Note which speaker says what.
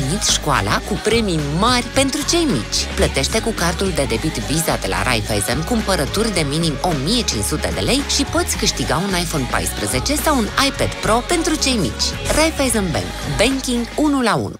Speaker 1: venit școala cu premii mari pentru cei mici. Plătește cu cardul de debit Visa de la Raiffeisen cumpărături de minim 1500 de lei și poți câștiga un iPhone 14 sau un iPad Pro pentru cei mici. Raiffeisen Bank. Banking 1 la 1.